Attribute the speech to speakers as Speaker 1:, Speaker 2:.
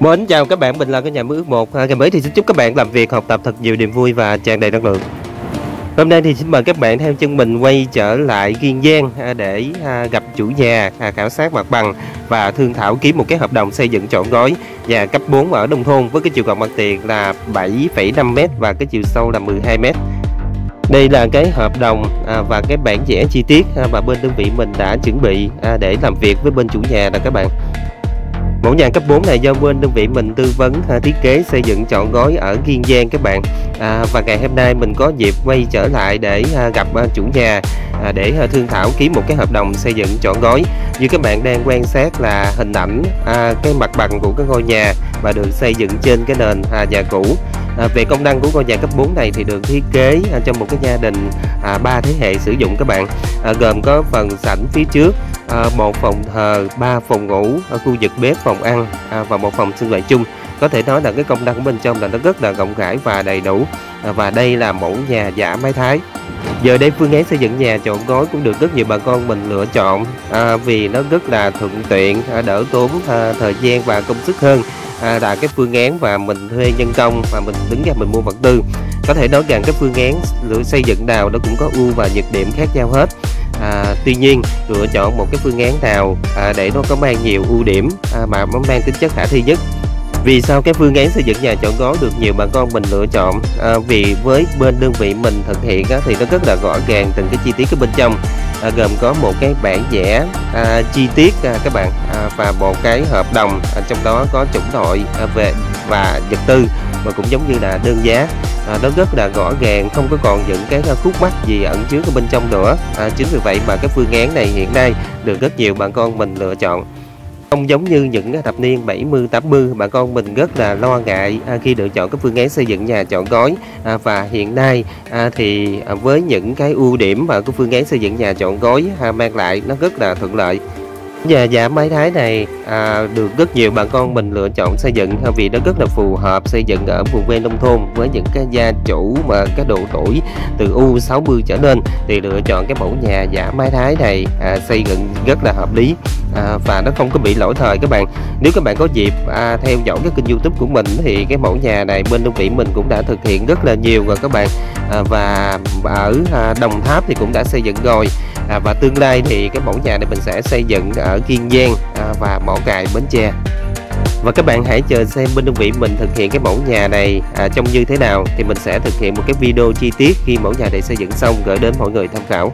Speaker 1: Mến chào các bạn, mình là cái nhà mới ước một. À, ngày mới thì xin chúc các bạn làm việc, học tập thật nhiều niềm vui và tràn đầy năng lượng. Hôm nay thì xin mời các bạn theo chân mình quay trở lại Kiên Giang à, để à, gặp chủ nhà, khảo sát mặt bằng và thương thảo ký một cái hợp đồng xây dựng trọn gói nhà cấp 4 ở nông thôn với cái chiều rộng mặt tiền là 7,5m và cái chiều sâu là 12m. Đây là cái hợp đồng và cái bản vẽ chi tiết mà bên đơn vị mình đã chuẩn bị để làm việc với bên chủ nhà nè các bạn. Mẫu nhà cấp 4 này do bên đơn vị mình tư vấn à, thiết kế xây dựng chọn gói ở Kiên Giang các bạn. À, và ngày hôm nay mình có dịp quay trở lại để à, gặp à, chủ nhà à, để à, thương thảo ký một cái hợp đồng xây dựng chọn gói. Như các bạn đang quan sát là hình ảnh à, cái mặt bằng của cái ngôi nhà và được xây dựng trên cái nền à, nhà cũ. À, về công năng của ngôi nhà cấp 4 này thì được thiết kế à, trong một cái gia đình à, 3 thế hệ sử dụng các bạn. À, gồm có phần sảnh phía trước à, một phòng thờ ba phòng ngủ ở khu vực bếp phòng ăn à, và một phòng sinh hoạt chung. Có thể nói là cái công năng của bên trong là nó rất là rộng rãi và đầy đủ. À, và đây là mẫu nhà giả mái thái. Giờ đây phương án xây dựng nhà chọn gói cũng được rất nhiều bà con mình lựa chọn à, vì nó rất là thuận tiện à, đỡ tốn à, thời gian và công sức hơn à, là cái phương án và mình thuê nhân công và mình đứng ra mình mua vật tư có thể nói rằng cái phương án lựa xây dựng nào nó cũng có ưu và nhược điểm khác nhau hết. À, tuy nhiên lựa chọn một cái phương án nào à, để nó có mang nhiều ưu điểm à, mà nó mang tính chất khả thi nhất. Vì sao cái phương án xây dựng nhà chọn gói được nhiều bà con mình lựa chọn? À, vì với bên đơn vị mình thực hiện á, thì nó rất là rõ ràng từng cái chi tiết ở bên trong. À, gồm có một cái bản vẽ à, chi tiết à, các bạn à, và một cái hợp đồng à, trong đó có chủng loại à, về và vật tư và cũng giống như là đơn giá à, nó rất là rõ ràng không có còn những cái à, khúc mắc gì ẩn chứa ở bên trong nữa. À, chính vì vậy mà cái phương án này hiện nay được rất nhiều bạn con mình lựa chọn. Không giống như những thập niên 70 80 bà con mình rất là lo ngại à, khi lựa chọn cái phương án xây dựng nhà chọn gói. À, và hiện nay thì với những cái ưu điểm mà cái phương án xây dựng nhà chọn gói mang lại nó rất là thuận lợi. Nhà giả mái thái này à, được rất nhiều bà con mình lựa chọn xây dựng thay vì nó rất là phù hợp xây dựng ở vùng ven nông thôn với những cái gia chủ mà cái độ tuổi từ U60 trở lên thì lựa chọn cái mẫu nhà. Dạ, giả mái thái này à, xây dựng rất là hợp lý à, và nó không có bị lỗi thời các bạn. Nếu các bạn có dịp à, theo dõi cái kênh youtube của mình thì cái mẫu nhà này bên đơn vị mình cũng đã thực hiện rất là nhiều rồi các bạn. À, và ở à, Đồng Tháp thì cũng đã xây dựng rồi à, và tương lai thì cái mẫu nhà này mình sẽ xây dựng ở Kiên Giang à, và Mỏ cài Bến Tre. Và các bạn hãy chờ xem bên đơn vị mình thực hiện cái mẫu nhà này à, trông như thế nào thì mình sẽ thực hiện một cái video chi tiết khi mẫu nhà này xây dựng xong gửi đến mọi người tham khảo.